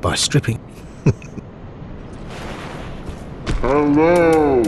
by stripping. Hello!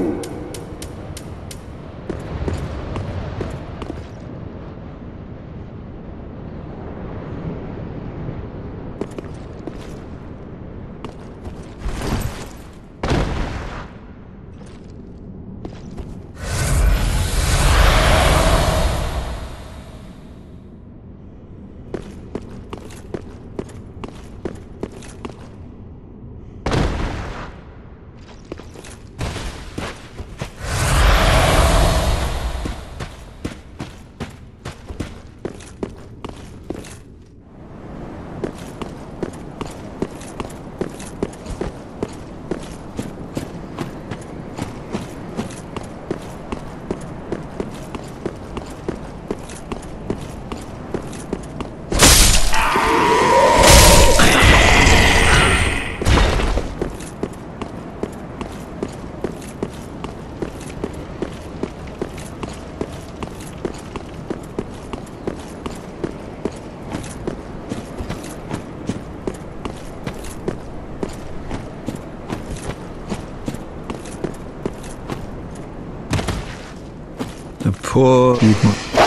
The poor...